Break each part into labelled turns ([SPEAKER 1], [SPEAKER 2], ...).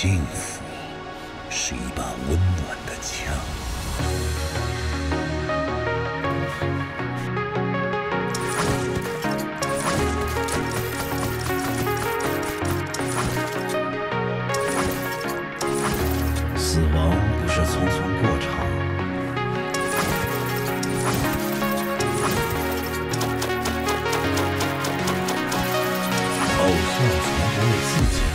[SPEAKER 1] 幸福是一把温暖的枪。死亡不是匆匆过场。偶像从不为自己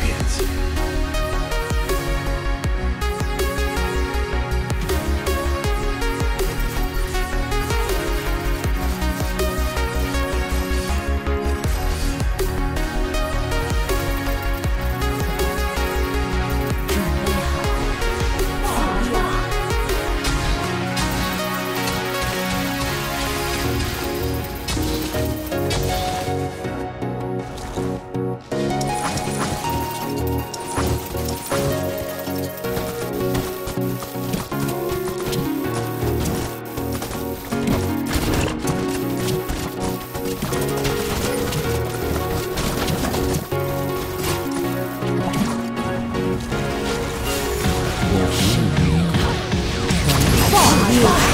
[SPEAKER 1] you.